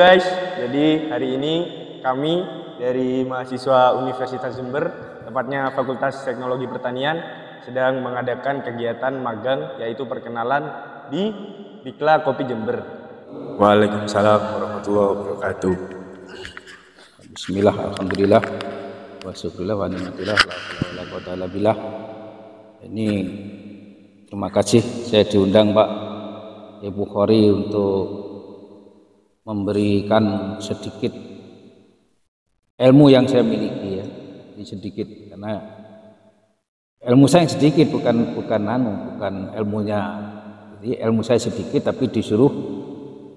Guys. Jadi hari ini kami dari mahasiswa Universitas Jember, tepatnya Fakultas Teknologi Pertanian, sedang mengadakan kegiatan magang yaitu perkenalan di Dikla Kopi Jember. Waalaikumsalam warahmatullahi wabarakatuh. Bismillah, Alhamdulillah, wa syukurillah, wa ni'matillah, la quwata illa billah. Ini terima kasih saya diundang Pak Ibu Khori untuk memberikan sedikit ilmu yang saya miliki ya. Ini sedikit karena ilmu saya sedikit bukan bukan anu bukan ilmunya. Jadi ilmu saya sedikit tapi disuruh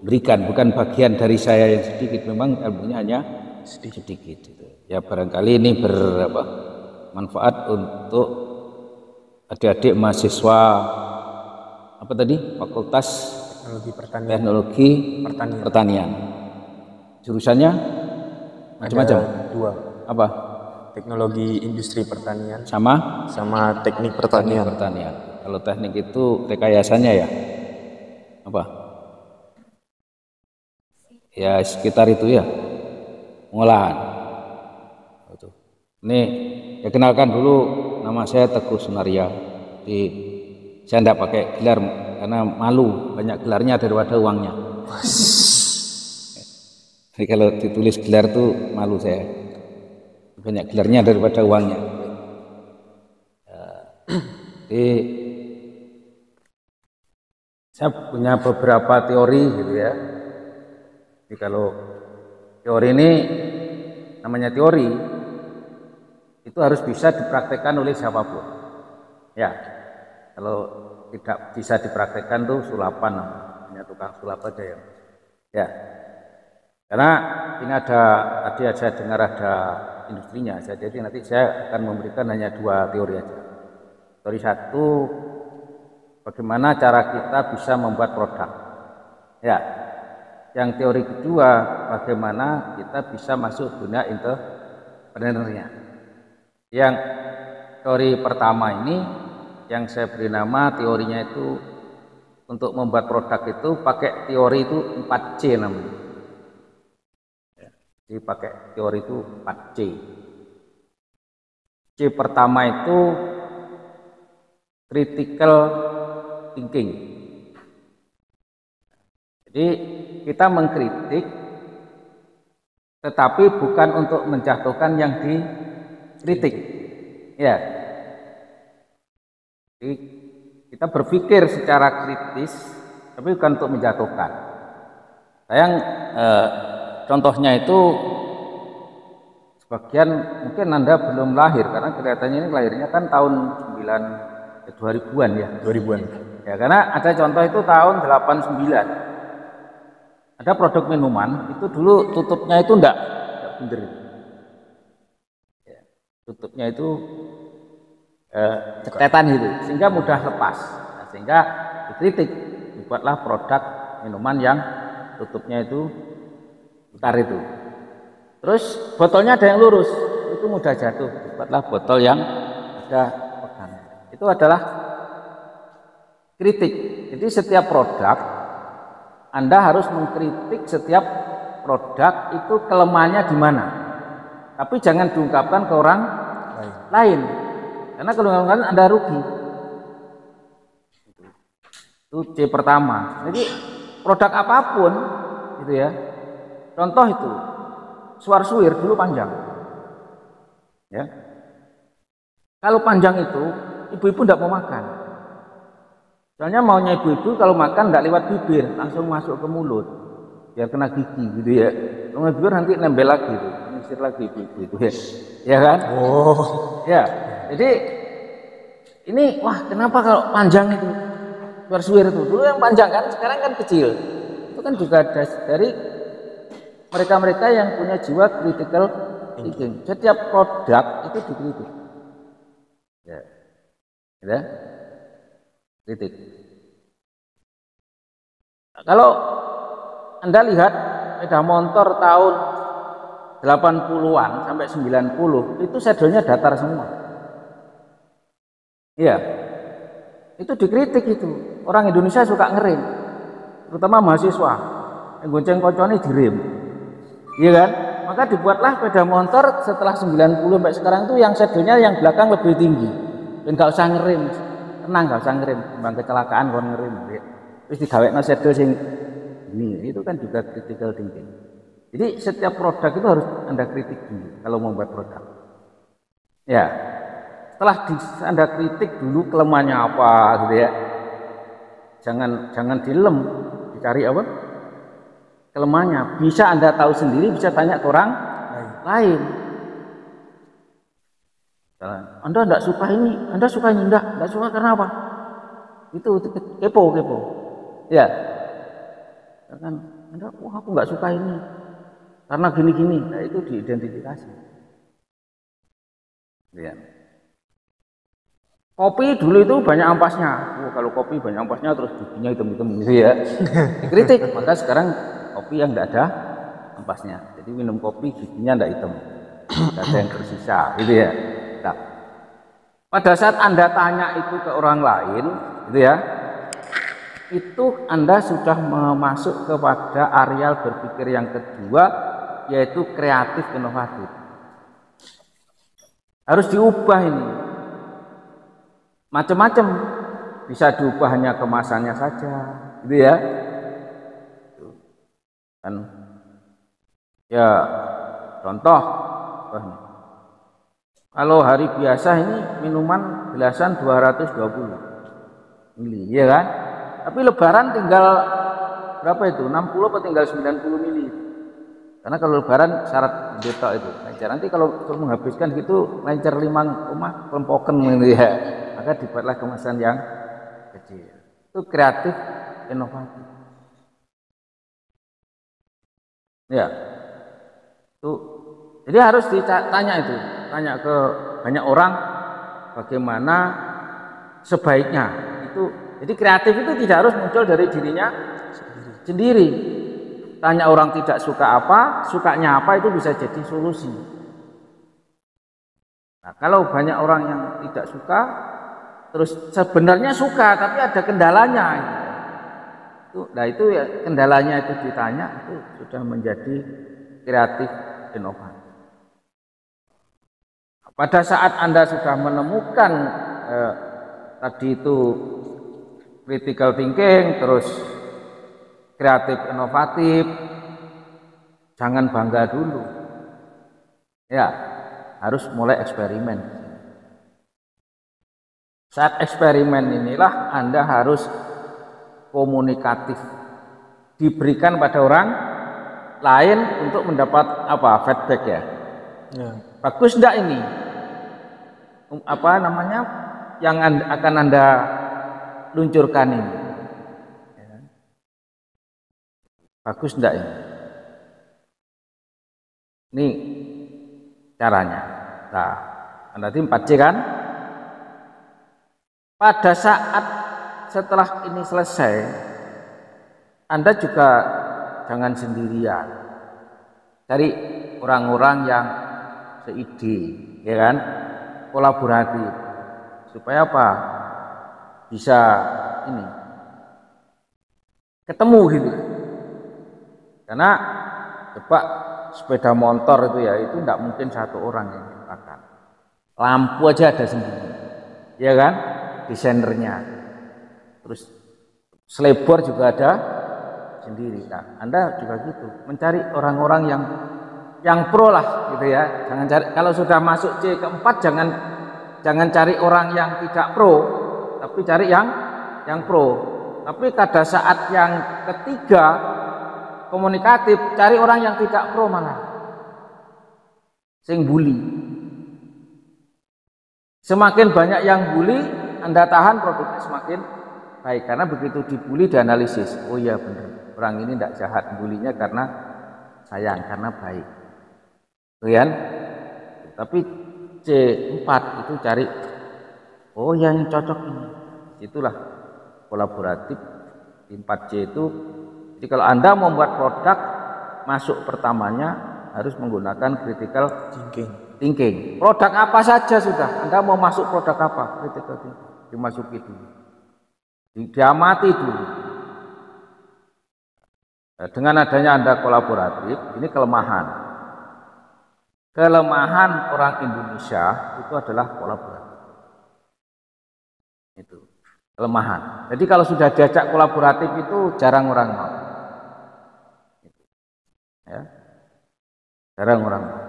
berikan bukan bagian dari saya yang sedikit. Memang ilmunya hanya sedikit, sedikit gitu. ya barangkali ini berapa manfaat untuk adik-adik mahasiswa apa tadi fakultas Teknologi Pertanian. teknologi Pertanian. pertanian. Jurusannya macam-macam. Dua. Apa? Teknologi Industri Pertanian Sama sama Teknik teknik Pertanian. pertanian. Kalau teknik itu rekayasanya ya. Apa? Ya sekitar itu ya. Pengolahan. Ini ya kenalkan dulu nama saya Teguh Sunaria. Di saya tidak pakai gelar karena malu banyak gelarnya daripada uangnya. Jadi kalau ditulis gelar tuh malu saya. Banyak gelarnya daripada uangnya. Ya, Jadi saya punya beberapa teori gitu ya. Jadi kalau teori ini namanya teori itu harus bisa dipraktekkan oleh siapa pun. Ya, kalau tidak bisa dipraktekkan tuh sulapan namanya tukang sulap aja ya. Ya, karena ini ada tadi saya dengar ada industrinya, jadi nanti saya akan memberikan hanya dua teori aja. Teori satu, bagaimana cara kita bisa membuat produk. Ya, yang teori kedua, bagaimana kita bisa masuk dunia entrepreneurnya. Yang teori pertama ini, yang saya beri nama teorinya itu untuk membuat produk itu pakai teori itu 4C namanya. Jadi pakai teori itu 4C. C pertama itu critical thinking. Jadi kita mengkritik tetapi bukan untuk menjatuhkan yang dikritik. Ya. Jadi kita berpikir secara kritis tapi bukan untuk menjatuhkan. Sayang eh, contohnya itu sebagian mungkin Anda belum lahir karena kelihatannya ini lahirnya kan tahun 9 eh, 2000-an ya. 2000-an. Ya, karena ada contoh itu tahun 89. Ada produk minuman itu dulu tutupnya itu enggak, enggak bener. Ya, tutupnya itu eh, cetetan itu sehingga mudah lepas. Nah, sehingga dikritik dibuatlah produk minuman yang tutupnya itu putar itu. Terus botolnya ada yang lurus, itu mudah jatuh. Dibuatlah botol yang ada pegang. Itu adalah kritik. Jadi setiap produk Anda harus mengkritik setiap produk itu kelemahannya di mana. Tapi jangan diungkapkan ke orang Baik. lain. Karena kalau diungkapkan Anda rugi. Itu C pertama. Jadi produk apa pun gitu ya. Contoh itu suar suwir dulu panjang. Ya. Kalau panjang itu ibu-ibu tidak mau makan. Soalnya maunya ibu-ibu kalau makan tidak lewat bibir, langsung masuk ke mulut. Biar kena gigi gitu ya. Kalau bibir nanti nempel lagi itu, ngusir lagi ibu-ibu itu ya. Ya kan? Oh. Ya. Jadi ini wah kenapa kalau panjang itu? Suar-suwir itu. Dulu yang panjang kan sekarang kan kecil. Itu kan juga dari mereka-mereka yang punya jiwa critical thinking. Setiap produk itu dikritik. Ya. Ya. Kritik. Nah, kalau anda lihat sepeda motor tahun 80-an sampai 90 itu saddlenya datar semua Iya. Itu dikritik itu. Orang Indonesia suka ngerem. Terutama mahasiswa. gonceng koncone direm. Iya kan? Maka dibuatlah sepeda motor setelah 90 sampai sekarang itu yang sedonya yang belakang lebih tinggi. Dan gak usah ngerem. Tenang gak usah ngerem. Bang kecelakaan kon ngerem. Ya. Terus digawekno sedo sing ini itu kan juga critical thinking. Jadi setiap produk itu harus Anda kritik dulu kalau membuat produk. Ya. Setelah di, Anda kritik dulu kelemahannya apa gitu ya. Jangan jangan dilem, dicari apa? kelemahannya. Bisa Anda tahu sendiri, bisa tanya ke orang lain. Anda tidak suka ini, Anda suka ini enggak, enggak suka karena apa? Itu kepo, kepo. Ya. Kan Anda, wah aku nggak suka ini. Karena gini-gini. Nah, itu diidentifikasi. Ya. Kopi dulu itu banyak ampasnya. Oh, kalau kopi banyak ampasnya terus giginya hitam-hitam gitu ya. Kritik. Maka sekarang kopi yang tidak ada ampasnya. Jadi minum kopi giginya tidak hitam, tidak ada yang tersisa, gitu ya. Nah, pada saat anda tanya itu ke orang lain, gitu ya, itu anda sudah masuk kepada areal berpikir yang kedua, yaitu kreatif inovatif. Harus diubah ini. Macam-macam bisa diubah hanya kemasannya saja, gitu ya. Kan? Ya contoh. Kalau hari biasa ini minuman gelasan 220 mili ya kan? Tapi lebaran tinggal berapa itu? 60 atau tinggal 90 mili? Karena kalau lebaran syarat detok itu. Lancar nanti kalau menghabiskan gitu lancar limang rumah kelompokan gitu ya maka dibuatlah kemasan yang kecil itu kreatif inovatif Ya. Itu jadi harus ditanya itu, tanya ke banyak orang bagaimana sebaiknya. Itu jadi kreatif itu tidak harus muncul dari dirinya sendiri. Tanya orang tidak suka apa, sukanya apa itu bisa jadi solusi. Nah, kalau banyak orang yang tidak suka, terus sebenarnya suka tapi ada kendalanya. Itu nah itu ya kendalanya itu ditanya itu sudah menjadi kreatif inovatif pada saat anda sudah menemukan eh, tadi itu critical thinking terus kreatif inovatif jangan bangga dulu. Ya harus mulai eksperimen saat eksperimen inilah anda harus komunikatif. Diberikan pada orang lain untuk mendapat apa feedback ya, ya. bagus enggak ini? Um, apa namanya? Yang anda, akan anda luncurkan ini. Ya. bagus enggak ini? Ini caranya. Nah nanti 4C kan pada saat setelah ini selesai, Anda juga jangan sendirian. Cari orang-orang yang seide, ya kan? Kolaboratif. Supaya apa? Bisa ini ketemu gitu. Karena coba sepeda motor itu ya itu tidak mungkin satu orang yang ciptakan. Lampu aja ada sendiri, ya kan? Desainernya, terus selebor juga ada sendiri. Nah, Anda juga gitu, mencari orang-orang yang yang pro lah gitu ya. Jangan cari kalau sudah masuk C keempat jangan jangan cari orang yang tidak pro, tapi cari yang yang pro. Tapi pada saat yang ketiga komunikatif, cari orang yang tidak pro mana Sing bully. Semakin banyak yang bully, Anda tahan produknya semakin baik. Karena begitu dibully dianalisis oh iya benar orang ini tidak jahat bulinya karena sayang karena baik. Kan? Tapi C4 itu cari oh yang cocok ini. Itulah kolaboratif 4C itu. Jadi kalau anda membuat produk masuk pertamanya harus menggunakan critical thinking. thinking. Produk apa saja sudah anda mau masuk produk apa? Critical thinking dimasuki dulu diamati dulu Nah, dengan adanya Anda kolaboratif, ini kelemahan. Kelemahan orang Indonesia itu adalah kolaboratif. Itu kelemahan. Jadi kalau sudah diajak kolaboratif itu jarang orang mau. Ya. Jarang orang mau.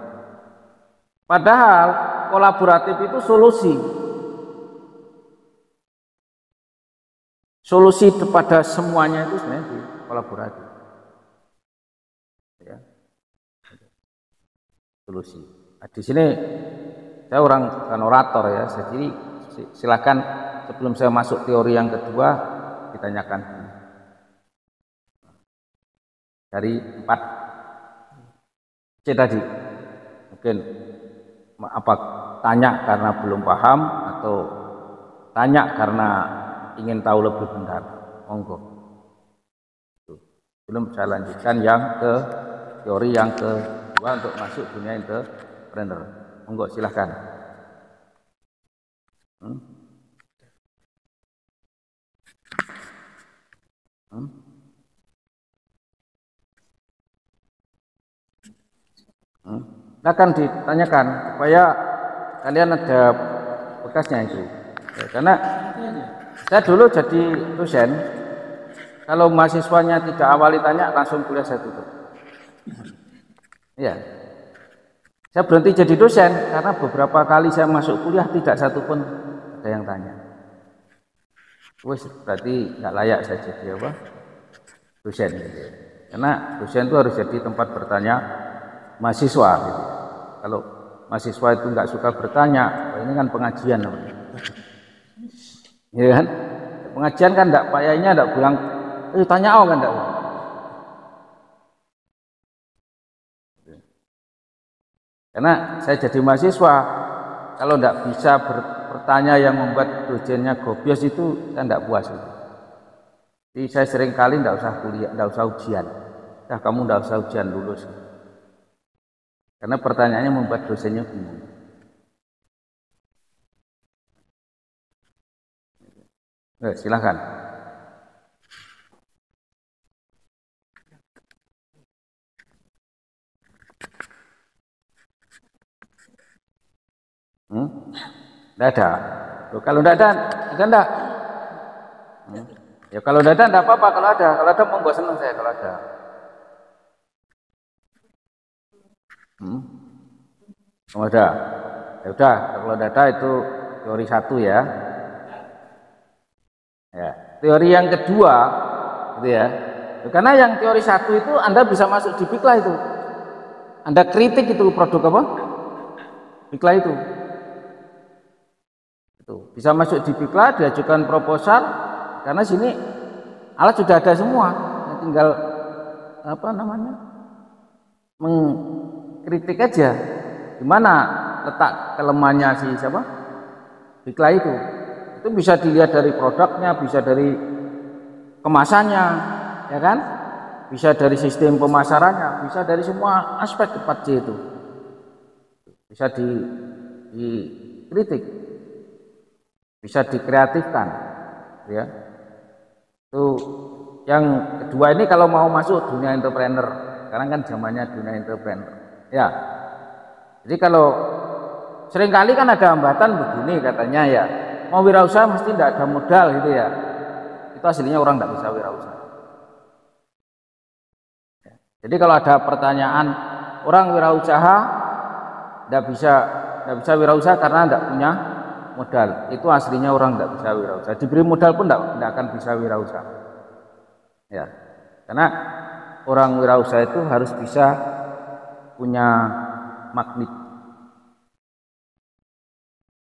Padahal kolaboratif itu solusi. Solusi kepada semuanya itu sebenarnya kolaboratif. Ya. Solusi. Nah, di sini saya orang kan orator ya, jadi silakan sebelum saya masuk teori yang kedua ditanyakan dari empat C tadi mungkin apa tanya karena belum paham atau tanya karena ingin tahu lebih benar monggo belum saya lanjutkan yang ke teori yang kedua untuk masuk dunia entrepreneur monggo silahkan hmm? Hmm? Hmm? akan ditanyakan supaya kalian ada bekasnya itu ya, karena saya dulu jadi dosen kalau mahasiswanya tidak awali tanya langsung kuliah saya tutup ya saya berhenti jadi dosen karena beberapa kali saya masuk kuliah tidak satu pun ada yang tanya wes berarti nggak layak saya jadi apa dosen gitu. karena dosen itu harus jadi tempat bertanya mahasiswa gitu. Kalau mahasiswa itu nggak suka bertanya, ini kan pengajian namanya. Ya kan? Pengajian kan enggak payahnya enggak bilang, eh tanya oh kan enggak. Karena saya jadi mahasiswa, kalau enggak bisa bertanya yang membuat dojennya gobios itu saya enggak puas itu. Jadi saya sering kali enggak usah kuliah, enggak usah ujian. Nah, kamu enggak usah ujian lulus. Karena pertanyaannya membuat dosennya bingung. Eh, silahkan. Hmm? Tidak ada. Loh, kalau tidak ada, ada enggak? Hmm? Ya kalau tidak ada, tidak apa-apa. Kalau ada, kalau ada monggo senang saya kalau ada. Hmm? Oh, ada. Ya udah, kalau data itu teori satu ya. Ya, teori yang kedua gitu ya. Karena yang teori satu itu Anda bisa masuk di Bikla itu. Anda kritik itu produk apa? Bikla itu. Itu bisa masuk di Bikla, diajukan proposal karena sini alat sudah ada semua. Tinggal apa namanya? Meng kritik aja gimana letak kelemahannya si siapa Bikla itu itu bisa dilihat dari produknya bisa dari kemasannya ya kan? Bisa dari sistem pemasarannya bisa dari semua aspek 4C itu. Bisa di, dikritik. Bisa dikreatifkan ya. Itu yang kedua ini kalau mau masuk dunia entrepreneur. Sekarang kan zamannya dunia entrepreneur Ya. Jadi kalau sering kali kan ada hambatan begini katanya ya, mau wirausaha mesti tidak ada modal gitu ya. Itu aslinya orang tidak bisa wirausaha. Jadi kalau ada pertanyaan orang wirausaha tidak bisa tidak bisa wirausaha karena tidak punya modal. Itu aslinya orang tidak bisa wirausaha. Diberi modal pun tidak akan bisa wirausaha. Ya. Karena orang wirausaha itu harus bisa punya magnet.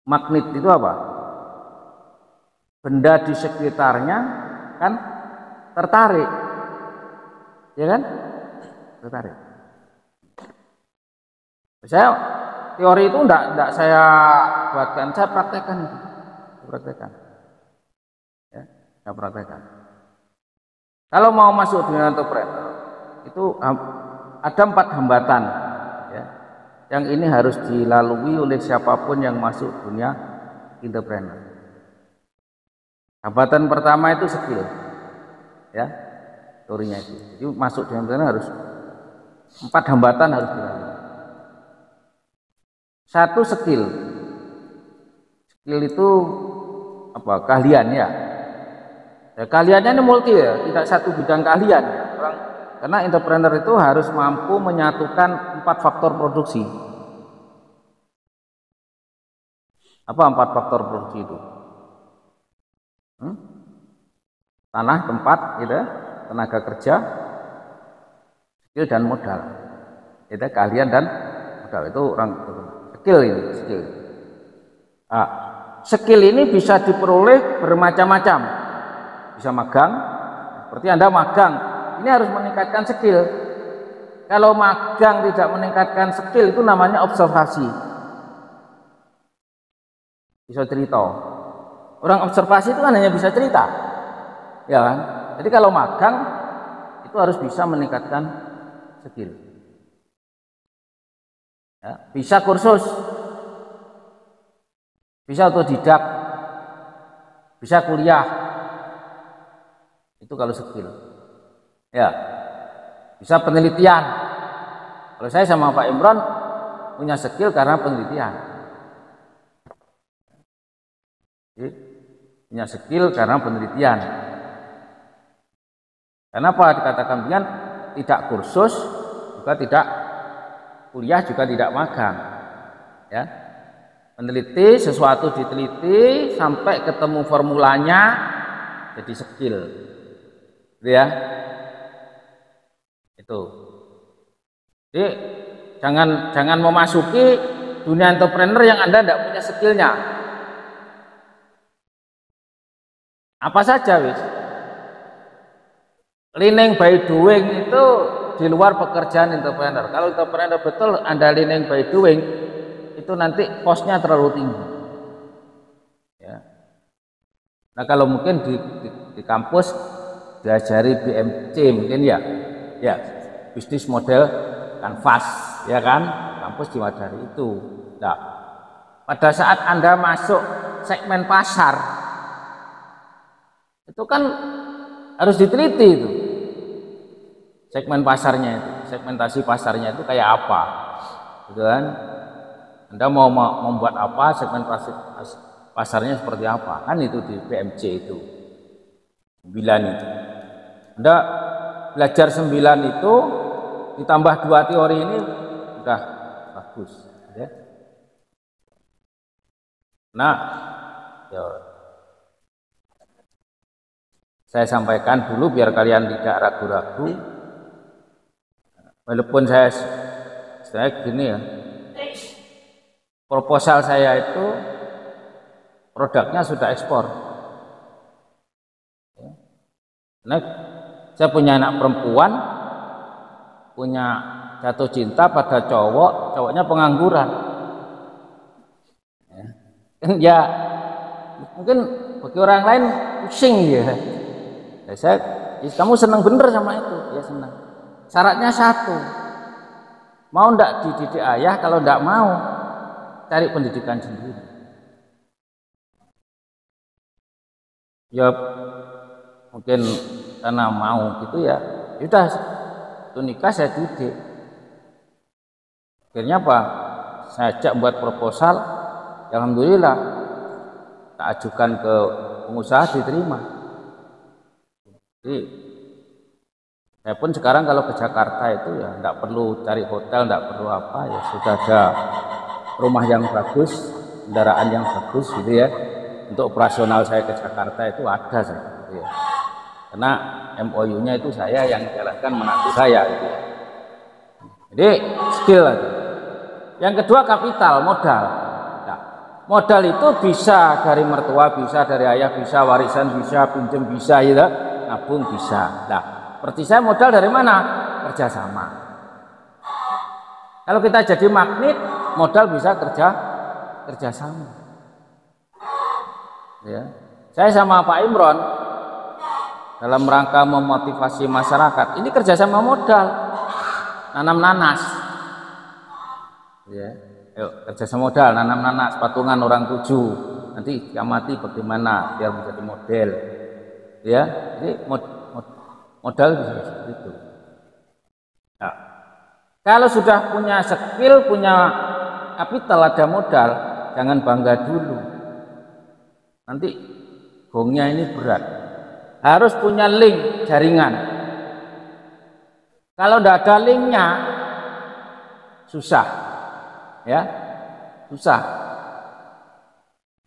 Magnet itu apa? Benda di sekitarnya kan tertarik. Ya kan? Tertarik. Saya teori itu enggak, enggak saya buatkan, saya praktekkan itu. Praktekkan. Ya, saya praktekkan. Kalau mau masuk dengan entrepreneur itu ada empat hambatan ya, yang ini harus dilalui oleh siapa pun yang masuk dunia entrepreneur. Hambatan pertama itu skill, ya, teorinya itu. Jadi masuk di entrepreneur harus empat hambatan harus dilalui. Satu skill. Skill itu apa? Keahlian ya. ya keahliannya ini multi ya, tidak satu bidang keahlian. Karena entrepreneur itu harus mampu menyatukan empat faktor produksi. Apa empat faktor produksi itu? Hmm? Tanah, tempat, gitu, ya, tenaga kerja, skill dan modal. Itu keahlian dan modal itu orang skill ini, skill. Nah, skill ini bisa diperoleh bermacam-macam. Bisa magang, seperti Anda magang, ini harus meningkatkan skill. Kalau magang tidak meningkatkan skill itu namanya observasi. Bisa cerita. Orang observasi itu kan hanya bisa cerita. Ya kan? Jadi kalau magang itu harus bisa meningkatkan skill. Ya, bisa kursus, bisa otodidak, bisa kuliah. Itu kalau skill. Ya, bisa penelitian. Kalau saya sama Pak Imron punya skill karena penelitian. Punya skill karena penelitian. Kenapa dikatakan demikian? Tidak kursus, juga tidak kuliah, juga tidak magang. Ya, meneliti sesuatu diteliti sampai ketemu formulanya jadi skill gitu ya itu jadi jangan jangan memasuki dunia entrepreneur yang anda tidak punya skillnya apa saja wis learning by doing itu di luar pekerjaan entrepreneur kalau entrepreneur betul anda learning by doing itu nanti kosnya terlalu tinggi. Ya. Nah kalau mungkin di, di, di kampus diajari BMC mungkin ya, ya bisnis model kanvas, ya kan, kampus diajari itu. Nah, pada saat anda masuk segmen pasar, itu kan harus diteliti itu segmen pasarnya itu, segmentasi pasarnya itu kayak apa, gitu kan? Anda mau membuat apa, segmen pasarnya seperti apa. Kan itu di PMC itu. 9 itu. Anda belajar 9 itu ditambah dua teori ini sudah bagus. Ya. Nah, ya, saya sampaikan dulu biar kalian tidak ragu-ragu. Walaupun saya saya gini ya, proposal saya itu produknya sudah ekspor. Nah, saya punya anak perempuan, punya jatuh cinta pada cowok, cowoknya pengangguran. Ya, mungkin bagi orang lain pusing ya. Ya saya, ya, kamu senang bener sama itu, ya senang. Syaratnya satu, mau ndak dididik ayah, kalau ndak mau cari pendidikan sendiri. Ya mungkin karena mau gitu ya, sudah itu nikah saya didik. Akhirnya apa? Saya ajak buat proposal, alhamdulillah tak ajukan ke pengusaha diterima. Jadi saya pun sekarang kalau ke Jakarta itu ya tidak perlu cari hotel, tidak perlu apa ya sudah ada rumah yang bagus, kendaraan yang bagus gitu ya. Untuk operasional saya ke Jakarta itu ada saya gitu ya. Karena MOU-nya itu saya yang jalankan menantu saya gitu ya. Jadi skill aja. Yang kedua kapital, modal. Nah, modal itu bisa dari mertua, bisa dari ayah, bisa warisan, bisa pinjam, bisa gitu. Nabung bisa. Nah, seperti saya modal dari mana? Kerjasama. Kalau kita jadi magnet, modal bisa kerja kerjasama. Ya. Saya sama Pak Imron dalam rangka memotivasi masyarakat ini kerjasama modal nanam nanas. Ya. Yuk, kerjasama modal nanam nanas patungan orang tujuh nanti kiamati bagaimana biar menjadi model ya jadi mod, mod, modal bisa seperti itu. Nah, kalau sudah punya skill, punya kapital, ada modal, jangan bangga dulu. Nanti gongnya ini berat. Harus punya link jaringan. Kalau tidak ada linknya, susah. Ya, susah.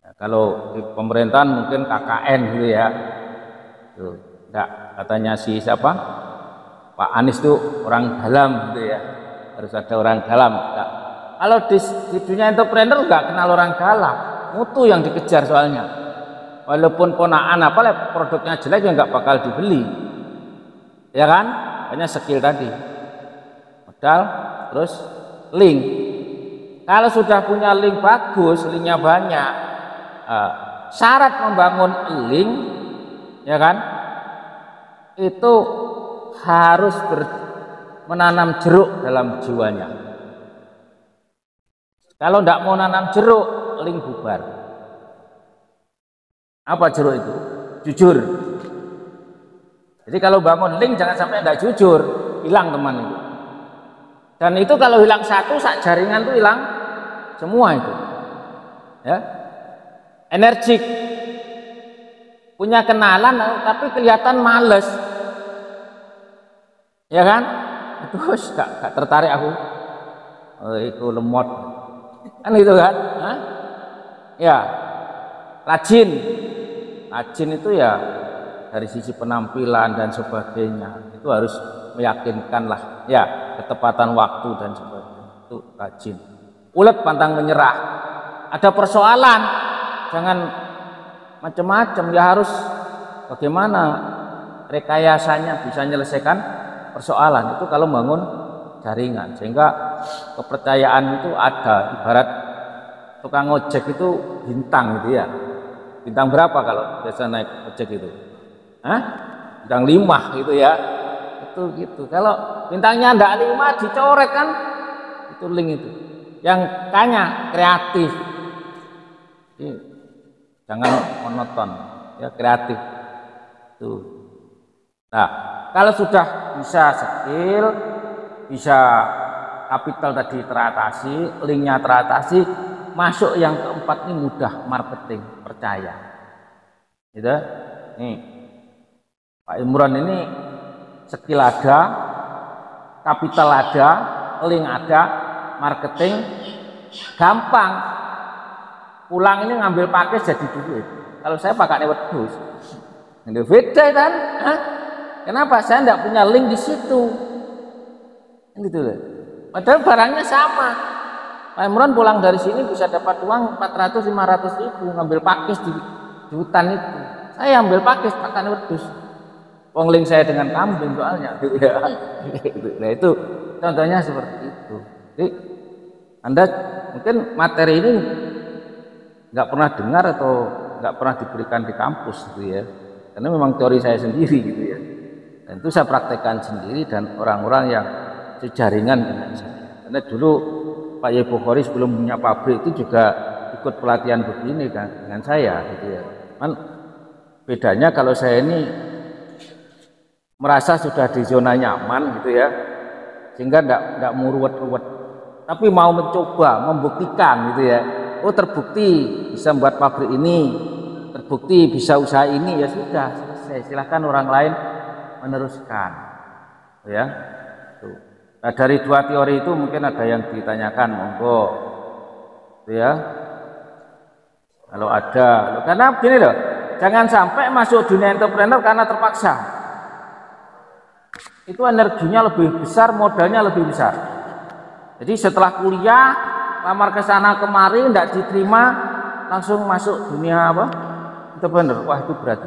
Ya, kalau di pemerintahan mungkin KKN gitu ya. Tuh, enggak katanya si siapa? Pak Anies tuh orang dalam gitu ya. Harus ada orang dalam. Enggak. Kalau di, di dunia entrepreneur nggak kenal orang dalam, mutu yang dikejar soalnya. Walaupun ponaan apa produknya jelek juga nggak bakal dibeli, ya kan? Hanya skill tadi, modal, terus link. Kalau sudah punya link bagus, linknya banyak, uh, syarat membangun link, ya kan? Itu harus ber, menanam jeruk dalam jiwanya. Kalau tidak mau nanam jeruk, link bubar. Apa jeruk itu? Jujur. Jadi kalau bangun link jangan sampai tidak jujur, hilang teman itu. Dan itu kalau hilang satu, sak jaringan itu hilang semua itu. Ya. Energik. Punya kenalan tapi kelihatan males. Ya kan? Terus gak, gak tertarik aku. Oh, itu lemot. Kan gitu kan? Hah? Ya. Rajin. Rajin itu ya dari sisi penampilan dan sebagainya itu harus meyakinkan lah ya ketepatan waktu dan sebagainya itu rajin ulet pantang menyerah ada persoalan jangan macam-macam ya harus bagaimana rekayasanya bisa menyelesaikan persoalan itu kalau bangun jaringan. Sehingga kepercayaan itu ada. Ibarat tukang ojek itu bintang gitu ya. Bintang berapa kalau biasa naik ojek itu? Hah? bintang lima gitu ya. Itu gitu. Kalau bintangnya ndak lima dicoret kan? Itu link itu. Yang tanya kreatif jangan monoton ya kreatif. Tuh. Nah kalau sudah bisa skill bisa kapital tadi teratasi linknya teratasi masuk yang keempat ini mudah marketing percaya. Gitu. Nih. Pak Imran ini skill ada, kapital ada, link ada, marketing gampang. Pulang ini ngambil pakai jadi duit. Kalau saya pakai wedus, ini beda kan? Hah? Kenapa? Saya tidak punya link di situ. Gitu loh. Padahal barangnya sama. Pak Imran pulang dari sini bisa dapat uang 400 500 ribu ngambil pakis di, di hutan itu. Saya ambil pakis pakai wedus. Wong link saya dengan kambing soalnya. Ya. nah itu contohnya seperti itu. Jadi Anda mungkin materi ini nggak pernah dengar atau nggak pernah diberikan di kampus gitu ya. Karena memang teori saya sendiri gitu ya. Dan itu saya praktekkan sendiri dan orang-orang yang sejaringan dengan saya. Karena dulu Pak Yai Bukhari sebelum punya pabrik itu juga ikut pelatihan begini kan dengan saya gitu ya. Man, bedanya kalau saya ini merasa sudah di zona nyaman gitu ya sehingga tidak tidak mau ruwet-ruwet tapi mau mencoba membuktikan gitu ya oh terbukti bisa membuat pabrik ini terbukti bisa usaha ini. Ya sudah selesai. Silahkan orang lain meneruskan. Ya Tuh. Nah, dari dua teori itu mungkin ada yang ditanyakan monggo. Ya. Kalau ada. Karena begini loh jangan sampai masuk dunia entrepreneur karena terpaksa. Itu energinya lebih besar, modalnya lebih besar. Jadi setelah kuliah, lamar ke sana kemari, tidak diterima, langsung masuk dunia apa? Itu benar, wah itu berat.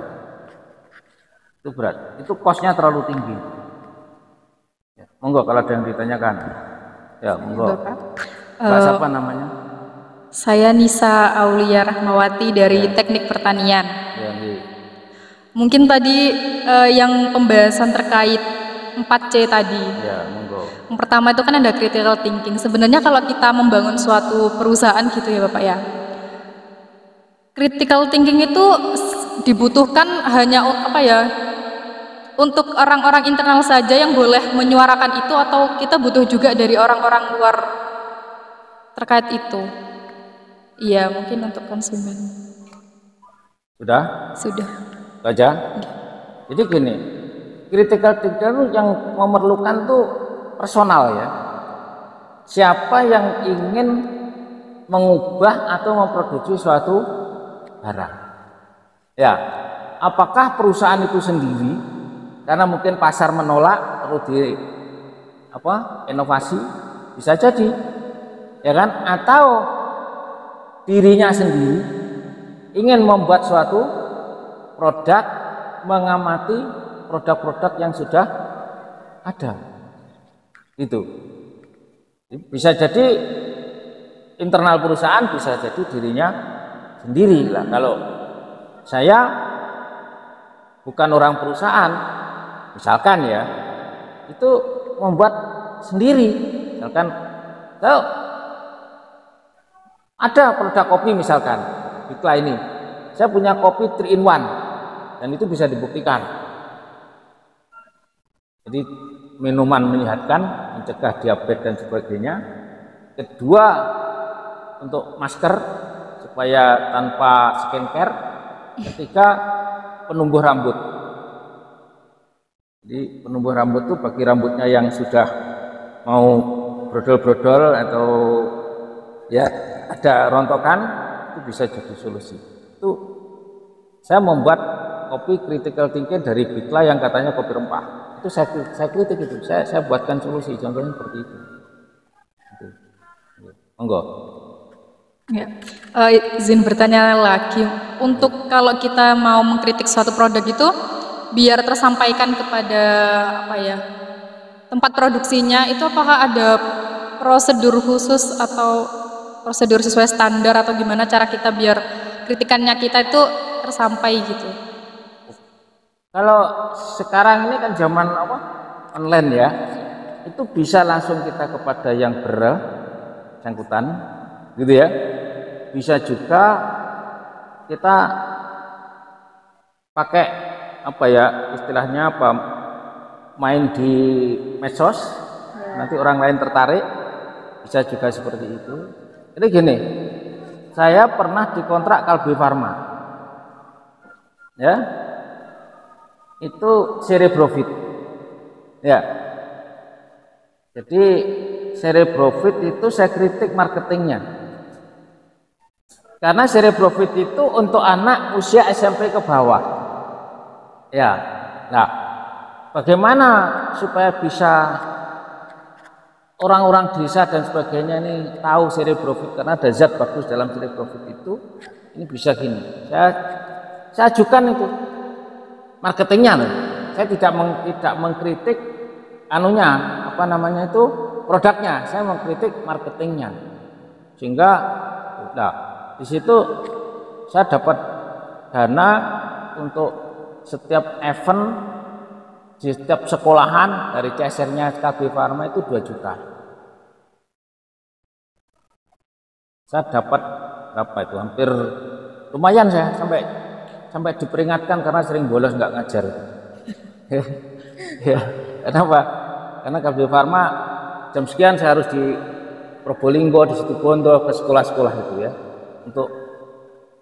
Itu berat, itu kosnya terlalu tinggi. Ya, monggo kalau ada yang ditanyakan. Ya, monggo. Mbak uh, siapa namanya? Saya Nisa Aulia Rahmawati dari ya. Teknik Pertanian. Ya, Mungkin tadi uh, yang pembahasan terkait 4C tadi. Ya. Yang pertama itu kan ada critical thinking. Sebenarnya kalau kita membangun suatu perusahaan gitu ya Bapak ya. Critical thinking itu dibutuhkan hanya apa ya? untuk orang-orang internal saja yang boleh menyuarakan itu atau kita butuh juga dari orang-orang luar terkait itu? Iya, mungkin untuk konsumen. Sudah? Sudah. Itu aja. Jadi gini, critical thinker itu yang memerlukan tuh personal ya. Siapa yang ingin mengubah atau memproduksi suatu barang. Ya, apakah perusahaan itu sendiri karena mungkin pasar menolak perlu di apa inovasi bisa jadi ya kan atau dirinya sendiri ingin membuat suatu produk mengamati produk-produk yang sudah ada itu. Bisa jadi internal perusahaan bisa jadi dirinya sendiri lah. Kalau saya bukan orang perusahaan misalkan ya itu membuat sendiri. Misalkan kalau ada produk kopi misalkan iklan ini. Saya punya kopi 3 in 1 dan itu bisa dibuktikan. Jadi minuman menyehatkan mencegah diabetes dan sebagainya. Kedua untuk masker supaya tanpa skincare. Ketiga penumbuh rambut. Jadi penumbuh rambut itu bagi rambutnya yang sudah mau brodol-brodol atau ya ada rontokan itu bisa jadi solusi. Itu saya membuat kopi critical thinking dari Bikla yang katanya kopi rempah itu saya, saya kritik itu. Saya, saya buatkan solusi. Contohnya seperti itu, monggo. Ya, uh, izin bertanya lagi. Untuk kalau kita mau mengkritik suatu produk itu, biar tersampaikan kepada apa ya tempat produksinya, itu apakah ada prosedur khusus atau prosedur sesuai standar atau gimana cara kita biar kritikannya kita itu tersampai gitu? Kalau sekarang ini kan zaman apa? Online ya, itu bisa langsung kita kepada yang bersangkutan, gitu ya. Bisa juga kita pakai apa ya istilahnya apa main di medsos. Ya. nanti orang lain tertarik bisa juga seperti itu. Jadi gini saya pernah dikontrak Kalbi Farma ya itu cerebrofit ya jadi cerebrofit itu saya kritik marketingnya karena cerebrofit itu untuk anak usia SMP ke bawah. Ya. Nah, bagaimana supaya bisa orang-orang desa dan sebagainya ini tahu cerebrofit karena ada zat bagus dalam cerebrofit itu ini bisa gini. Saya saya ajukan itu marketingnya loh. Saya tidak meng, tidak mengkritik anunya apa namanya itu produknya. Saya mengkritik marketingnya. Sehingga nah, di situ saya dapat dana untuk setiap event di setiap sekolahan dari casernya KB Pharma itu 2 juta. Saya dapat berapa itu? Hampir lumayan saya sampai sampai diperingatkan karena sering bolos nggak ngajar. ya, kenapa? Karena KB Pharma jam sekian saya harus di Probolinggo, di situ Bondo ke sekolah-sekolah itu ya untuk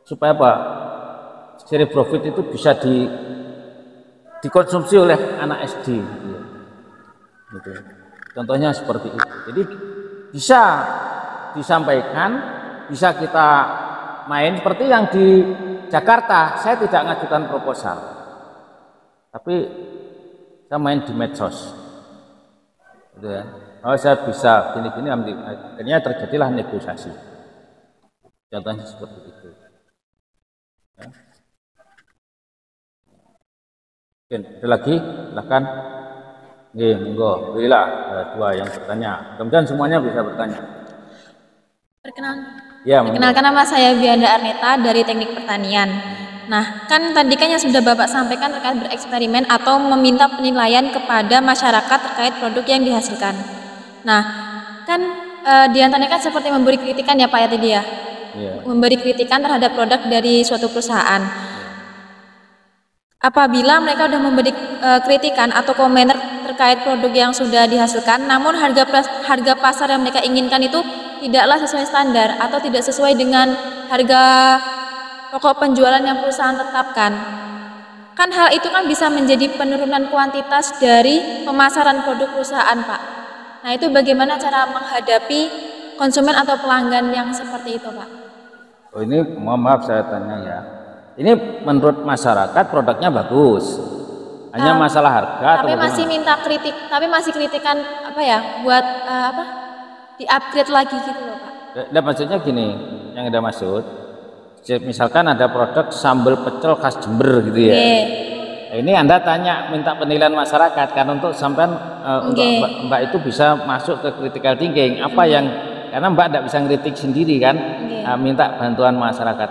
supaya apa profit itu bisa di dikonsumsi oleh anak SD gitu. Ya. gitu. Contohnya seperti itu. Jadi bisa disampaikan, bisa kita main seperti yang di Jakarta. Saya tidak ngajukan proposal, tapi saya main di medsos. Gitu ya. Oh saya bisa gini-gini, akhirnya terjadilah negosiasi. Contohnya seperti itu. Ya. Oke, ada lagi? Silahkan. Oke, monggo. Berilah ada dua yang bertanya. Kemudian semuanya bisa bertanya. Perkenalan. Ya, Perkenalkan nama saya Bianda Arneta dari Teknik Pertanian. Nah, kan tadi kan yang sudah Bapak sampaikan terkait bereksperimen atau meminta penilaian kepada masyarakat terkait produk yang dihasilkan. Nah, kan e, di antaranya kan seperti memberi kritikan ya Pak ya tadi ya yeah. memberi kritikan terhadap produk dari suatu perusahaan. Apabila mereka sudah memberi eh, kritikan atau komentar terkait produk yang sudah dihasilkan, namun harga harga pasar yang mereka inginkan itu tidaklah sesuai standar atau tidak sesuai dengan harga pokok penjualan yang perusahaan tetapkan. Kan hal itu kan bisa menjadi penurunan kuantitas dari pemasaran produk perusahaan, Pak. Nah, itu bagaimana cara menghadapi konsumen atau pelanggan yang seperti itu, Pak? Oh ini mohon maaf saya tanya ya. Ini menurut masyarakat produknya bagus. Hanya Um, masalah harga tapi masih minta kritik, tapi masih kritikan apa ya buat eh, apa? Di-upgrade lagi gitu loh, Pak. Nah, maksudnya gini, yang ada maksud, misalkan ada produk sambal pecel khas Jember gitu ya. Oke. Nah, ini Anda tanya minta penilaian masyarakat kan untuk sampean eh, untuk Oke. mbak, Mbak itu bisa masuk ke critical thinking. Apa yang karena Mbak tidak bisa ngeritik sendiri kan, Oke. Nah, minta bantuan masyarakat.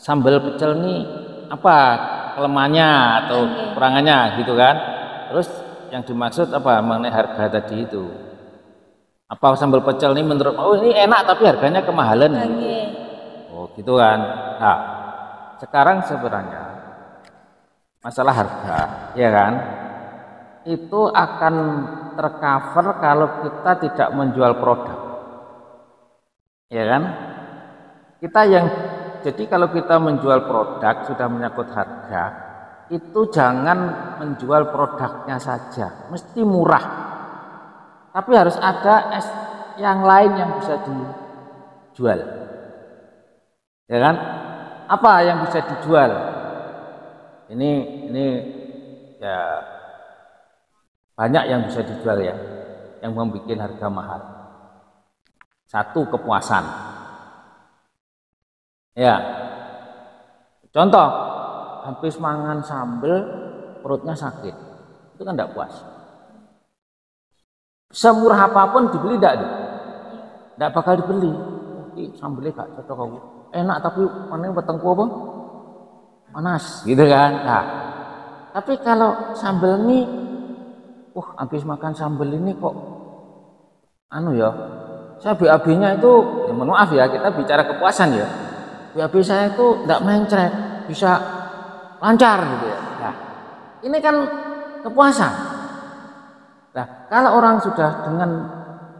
Sambal pecel ini apa kelemahannya atau Oke. kekurangannya gitu kan? Terus yang dimaksud apa mengenai harga tadi itu? Apa sambal pecel ini menurut oh ini enak tapi harganya kemahalan? Oke. Oh gitu kan. Nah sekarang sebenarnya masalah harga, ya kan? Itu akan tercover kalau kita tidak menjual produk, ya kan? Kita yang jadi kalau kita menjual produk sudah menyangkut harga, itu jangan menjual produknya saja, mesti murah. Tapi harus ada es yang lain yang bisa dijual. Ya kan? Apa yang bisa dijual? Ini ini ya banyak yang bisa dijual ya yang membuat harga mahal. Satu kepuasan ya. Contoh habis mangan sambel perutnya sakit. Itu kan tidak puas. Semurah apa pun dibeli tidak tidak bakal dibeli. Ih, sambelnya gak cocok aku. Enak tapi mana wetengku apa? Panas gitu kan? Nah. Tapi kalau sambel ini wah habis makan sambel ini kok anu ya saya BAB nya itu ya mohon maaf ya kita bicara kepuasan ya BAB saya itu tidak mencret bisa lancar gitu ya nah ini kan kepuasan nah kalau orang sudah dengan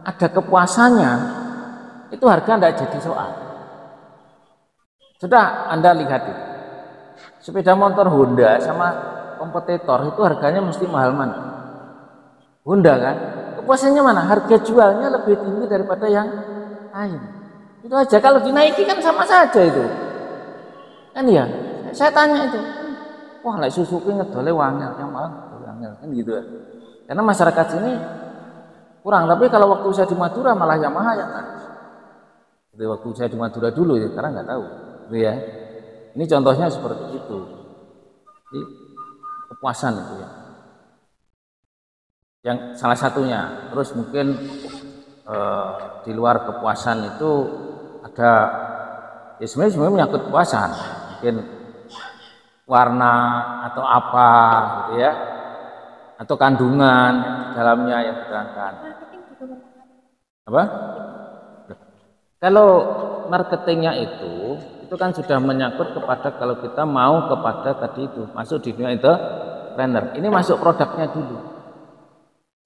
ada kepuasannya itu harga tidak jadi soal sudah Anda lihat itu. Sepeda motor Honda sama kompetitor itu harganya mesti mahal mana? Honda kan? Kepuasannya mana? Harga jualnya lebih tinggi daripada yang lain. Itu aja kalau dinaiki kan sama saja itu. Kan ya? Saya tanya itu. Wah, lek Suzuki ngedole wangel, yang ngedole wangel kan gitu ya. Karena masyarakat sini kurang, tapi kalau waktu saya di Madura malah Yamaha yang laris. Jadi waktu saya di Madura dulu ya, sekarang nggak tahu gitu ya. Ini contohnya seperti itu. Jadi kepuasan itu ya. Yang salah satunya, terus mungkin eh, di luar kepuasan itu ada ya sebenarnya sebenarnya menyangkut kepuasan, mungkin warna atau apa gitu ya, atau kandungan di dalamnya yang diterangkan. Apa? Kalau marketingnya itu itu kan sudah menyangkut kepada kalau kita mau kepada tadi itu masuk di dunia itu trainer. Ini masuk produknya dulu.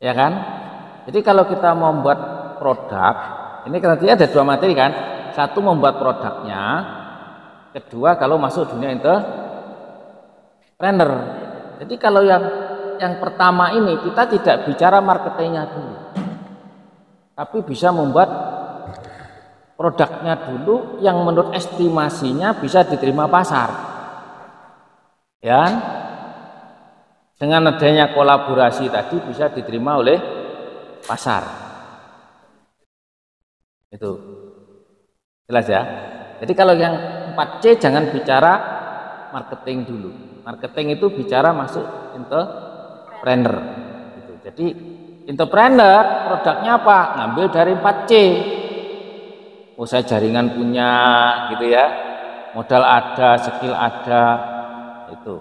Ya kan? Jadi kalau kita mau membuat produk, ini nanti ada dua materi kan? Satu membuat produknya, kedua kalau masuk dunia trainer. Jadi kalau yang yang pertama ini kita tidak bicara marketingnya dulu. Tapi bisa membuat produknya dulu yang menurut estimasinya bisa diterima pasar. Ya. Dengan adanya kolaborasi tadi bisa diterima oleh pasar. Itu. Jelas ya? Jadi kalau yang 4C jangan bicara marketing dulu. Marketing itu bicara masuk entrepreneur. Gitu. Jadi entrepreneur produknya apa? Ngambil dari 4C oh saya jaringan punya gitu ya modal ada skill ada itu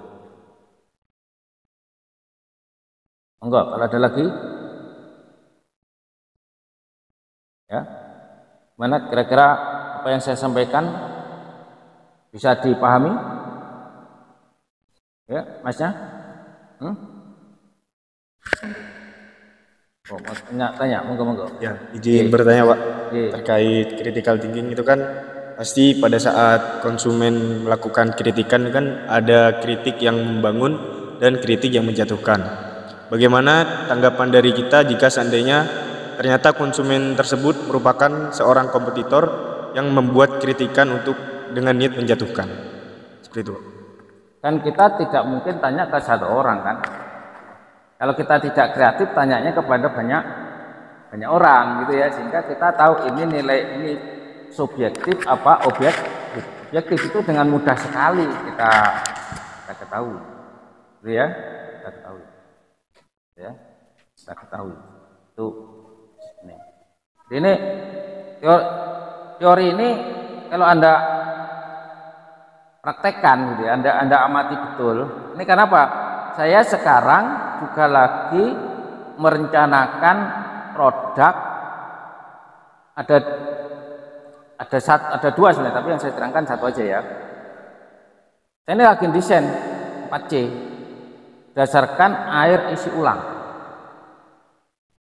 enggak kalau ada lagi ya mana kira-kira apa yang saya sampaikan bisa dipahami ya masnya hmm? Oh, tanya, tanya, monggo monggo. Ya, izin bertanya Pak. Iya. Terkait critical thinking itu kan pasti pada saat konsumen melakukan kritikan kan ada kritik yang membangun dan kritik yang menjatuhkan. Bagaimana tanggapan dari kita jika seandainya ternyata konsumen tersebut merupakan seorang kompetitor yang membuat kritikan untuk dengan niat menjatuhkan? Seperti itu. Kan kita tidak mungkin tanya ke satu orang kan. Kalau kita tidak kreatif, tanyanya kepada banyak banyak orang gitu ya, sehingga kita tahu ini nilai ini subjektif apa objek objektif itu dengan mudah sekali kita kita ketahui, gitu ya, kita ketahui, ya, kita ketahui. Itu ini. Ini teori, teori ini kalau anda praktekkan gitu ya, anda anda amati betul. Ini kenapa? Saya sekarang juga lagi merencanakan produk ada ada satu, ada dua sebenarnya tapi yang saya terangkan satu aja ya saya ini lagi desain 4C berdasarkan air isi ulang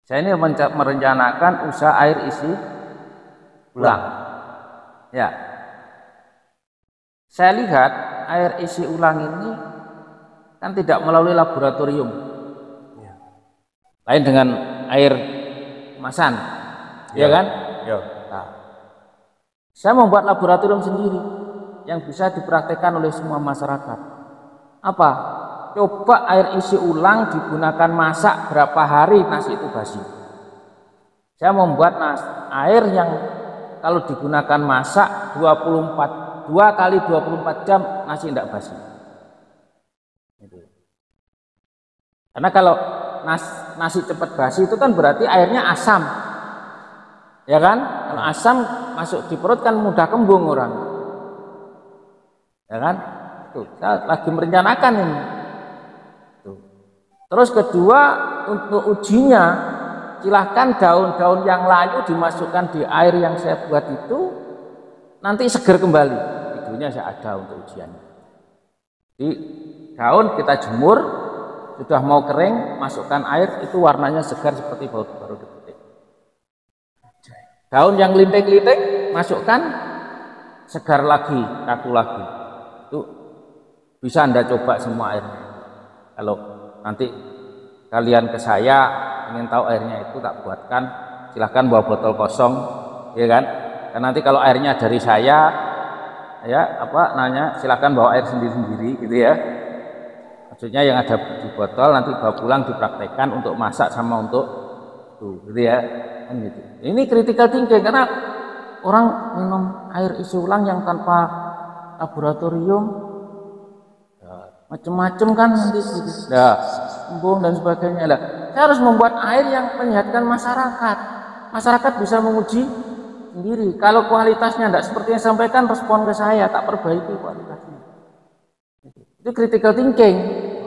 saya ini merencanakan usaha air isi ulang ya saya lihat air isi ulang ini kan tidak melalui laboratorium lain dengan air kemasan ya kan Ya. Nah, saya membuat laboratorium sendiri yang bisa dipraktekkan oleh semua masyarakat. Apa? Coba air isi ulang digunakan masak berapa hari nasi itu basi. Saya membuat nas air yang kalau digunakan masak 24 2 kali 24 jam nasi tidak basi. Gitu. Karena kalau nas, nasi cepat basi itu kan berarti airnya asam ya kan kalau asam masuk di perut kan mudah kembung orang ya kan tuh saya lagi merencanakan ini tuh. terus kedua untuk ujinya silahkan daun-daun yang layu dimasukkan di air yang saya buat itu nanti seger kembali. Videonya saya ada untuk ujiannya. Di daun kita jemur sudah mau kering masukkan air itu warnanya segar seperti baru baru dipetik. Daun yang linting-linting masukkan segar lagi kaku lagi. Itu bisa anda coba semua air kalau nanti kalian ke saya ingin tahu airnya itu tak buatkan silahkan bawa botol kosong ya kan? Dan nanti kalau airnya dari saya ya apa nanya silahkan bawa air sendiri-sendiri gitu ya. Maksudnya yang ada di botol nanti bawa pulang dipraktekkan untuk masak sama untuk tuh gitu ya. Kan gitu. Ini critical thinking karena orang minum air isi ulang yang tanpa laboratorium ya, macam-macam kan nanti. Gitu. ya embung dan sebagainya lah. Saya harus membuat air yang menyehatkan masyarakat. Masyarakat bisa menguji sendiri. Kalau kualitasnya tidak seperti yang sampaikan respon ke saya tak perbaiki kualitasnya. Itu critical thinking.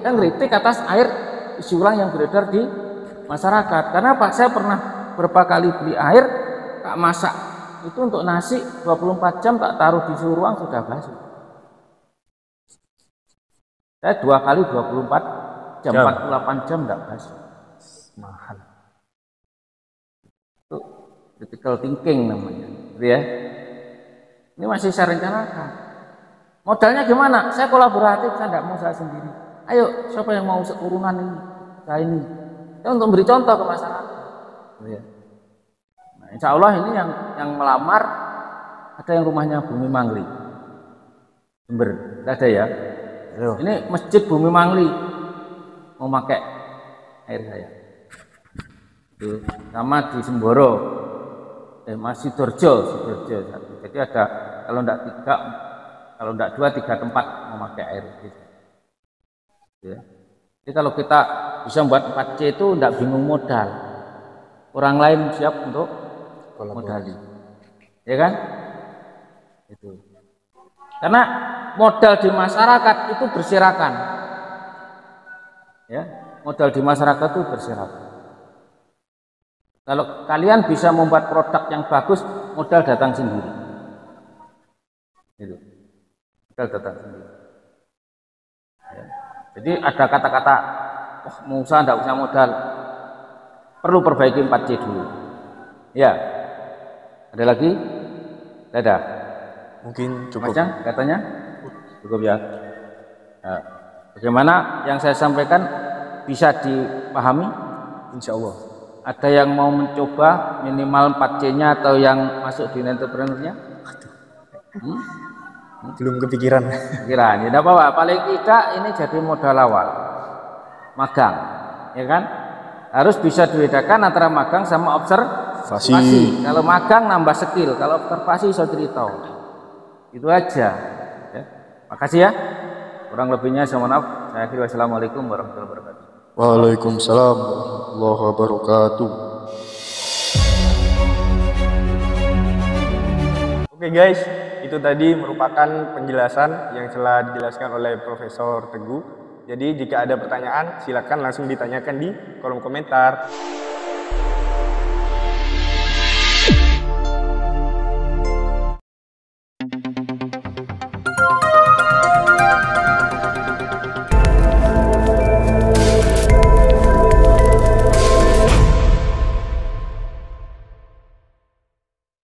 Kan kritik atas air isi ulang yang beredar di masyarakat. Karena apa saya pernah berapa kali beli air tak masak. Itu untuk nasi 24 jam tak taruh di suhu ruang sudah basi saya dua kali 24 jam, Jam. 48 jam tidak basi Mahal. itu critical thinking namanya. Gitu ya. Ini masih saya rencanakan. Modalnya gimana? Saya kolaboratif saya tidak mau saya sendiri. Ayo siapa yang mau seurunan ini? Saya ini. Ya, untuk beri contoh ke masyarakat. Gitu ya. nah, insya Allah ini yang yang melamar ada yang rumahnya Bumi Mangli. Nggak ada ya? Ini masjid Bumi Mangli mau pakai air saya. Itu sama di Semboro. Eh masih Dorjo satu. jadi ada kalau enggak tiga kalau enggak dua tiga tempat memakai air. Gitu. ya. jadi kalau kita bisa membuat 4C itu enggak bingung modal. Orang lain siap untuk modali. Ya kan? Itu. Karena modal di masyarakat itu berserakan ya modal di masyarakat itu berserakan kalau kalian bisa membuat produk yang bagus, modal datang sendiri. Itu. Modal datang sendiri. Ya. Jadi ada kata-kata wah mau usaha enggak punya modal. Perlu perbaiki 4C dulu. Ya. Ada lagi? Dadah. Mungkin cukup. Macam katanya? Cukup ya. Nah, bagaimana yang saya sampaikan bisa dipahami? Insya Allah. Ada yang mau mencoba minimal 4C-nya atau yang masuk di entrepreneur-nya? Belum kepikiran. Pikiran, ya apa-apa. Paling tidak ini jadi modal awal. Magang, ya kan? Harus bisa dibedakan antara magang sama observasi. Kalau magang nambah skill, kalau observasi bisa cerita. Itu aja. Ya. Makasih ya. Kurang lebihnya saya mohon maaf. Saya akhiri wassalamualaikum warahmatullahi wabarakatuh. Waalaikumsalam warahmatullahi wabarakatuh. Oke guys, itu tadi merupakan penjelasan yang telah dijelaskan oleh Profesor Teguh. Jadi jika ada pertanyaan, silakan langsung ditanyakan di kolom komentar.